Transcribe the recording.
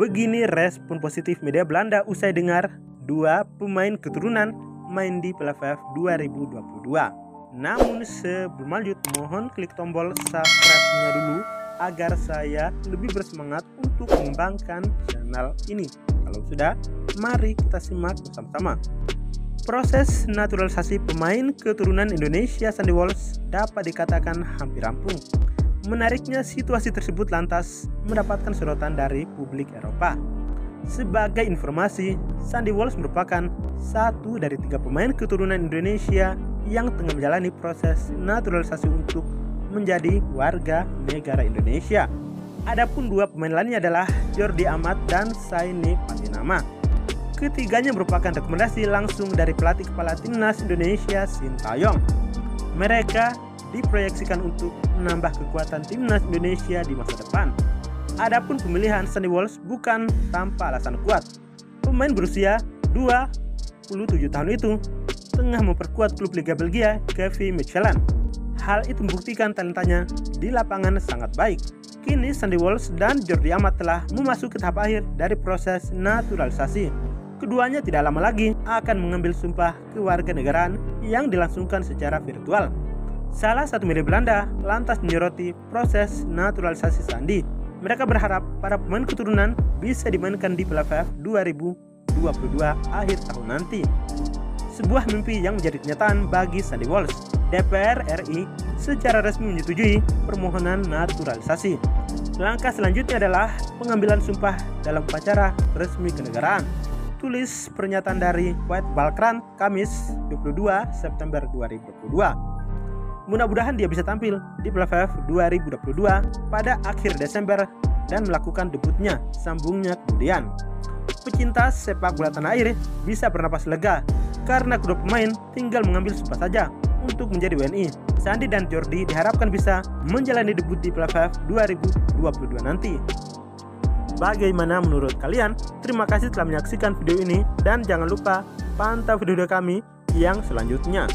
Begini respon positif media Belanda usai dengar dua pemain keturunan main di PLFF 2022. Namun sebelum lanjut mohon klik tombol subscribe-nya dulu agar saya lebih bersemangat untuk mengembangkan channel ini. Kalau sudah, mari kita simak bersama-sama. Proses naturalisasi pemain keturunan Indonesia Sandy Walsh dapat dikatakan hampir rampung. Menariknya situasi tersebut lantas mendapatkan sorotan dari publik Eropa. Sebagai informasi, Sandy Walsh merupakan satu dari tiga pemain keturunan Indonesia yang tengah menjalani proses naturalisasi untuk menjadi warga negara Indonesia. Adapun dua pemain lainnya adalah Jordi Amat dan Saini Patinama. Ketiganya merupakan rekomendasi langsung dari pelatih kepala timnas Indonesia Sintayong. Mereka diproyeksikan untuk menambah kekuatan timnas Indonesia di masa depan. Adapun pemilihan Sandy Walsh bukan tanpa alasan kuat. Pemain berusia 27 tahun itu tengah memperkuat klub Liga Belgia KV Mechelen. Hal itu membuktikan talentanya di lapangan sangat baik. Kini Sandy Walsh dan Jordi Amat telah memasuki tahap akhir dari proses naturalisasi. Keduanya tidak lama lagi akan mengambil sumpah kewarganegaraan yang dilangsungkan secara virtual. Salah satu media Belanda lantas menyoroti proses naturalisasi Sandi. Mereka berharap para pemain keturunan bisa dimainkan di PLFF 2022 akhir tahun nanti. Sebuah mimpi yang menjadi kenyataan bagi Sandy Walsh. DPR RI secara resmi menyetujui permohonan naturalisasi. Langkah selanjutnya adalah pengambilan sumpah dalam upacara resmi kenegaraan. Tulis pernyataan dari White Balkran Kamis 22 September 2022. Mudah-mudahan dia bisa tampil di PLFF 2022 pada akhir Desember dan melakukan debutnya, sambungnya kemudian. Pecinta sepak bola tanah air bisa bernapas lega karena kedua pemain tinggal mengambil sumpah saja untuk menjadi WNI. Sandi dan Jordi diharapkan bisa menjalani debut di PLFF 2022 nanti. Bagaimana menurut kalian? Terima kasih telah menyaksikan video ini dan jangan lupa pantau video kami yang selanjutnya.